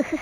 うふ。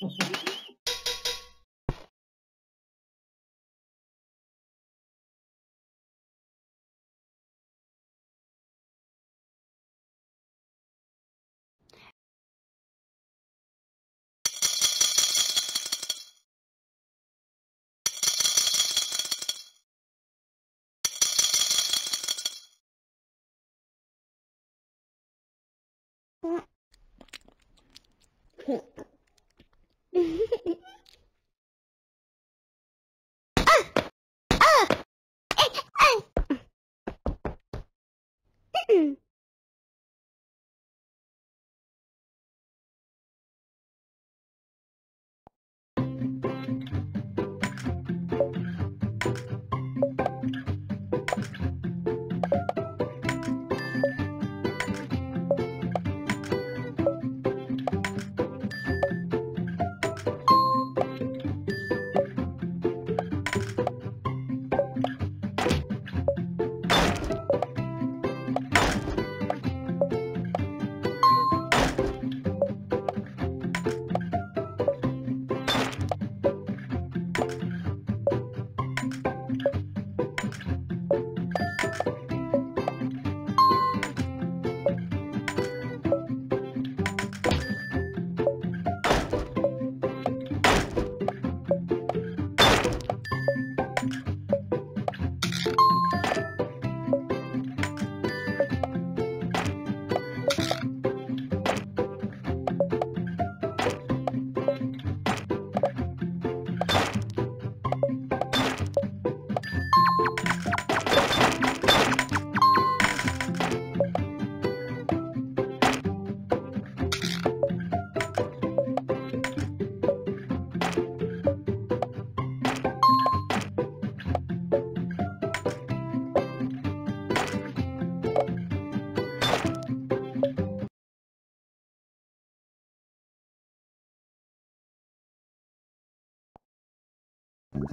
Hit. Hehehehe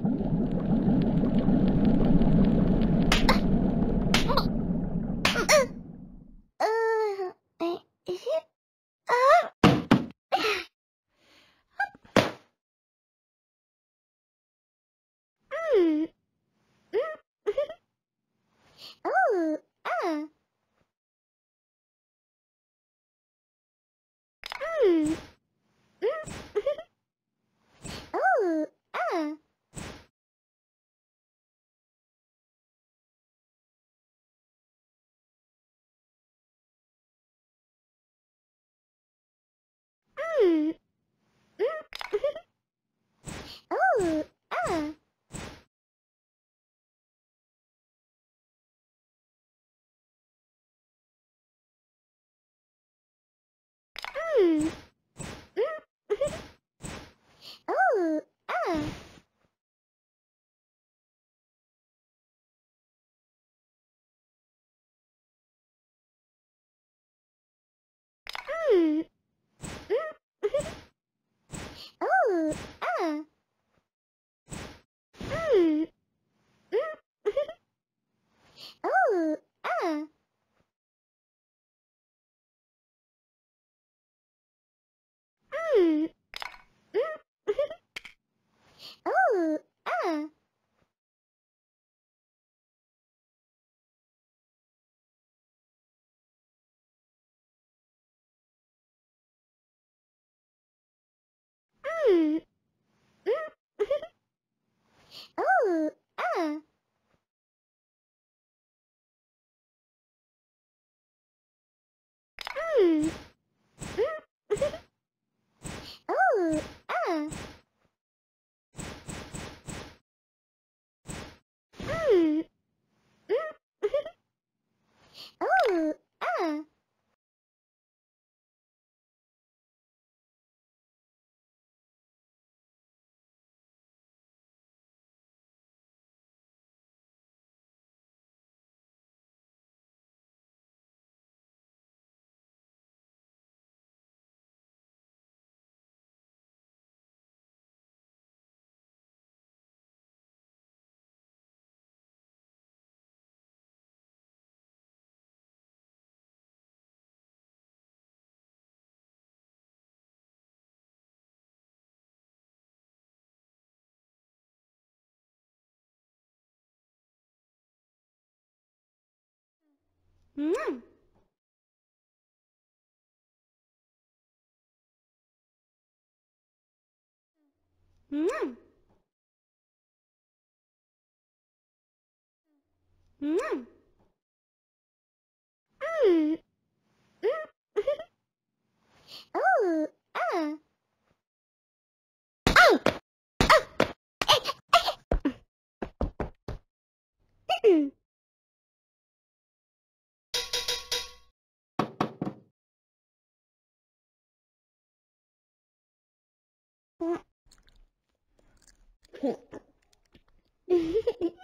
ハハハハ! Mm. Mm. oh, Oh. Mwah! Mwah! Mwah! Hmm.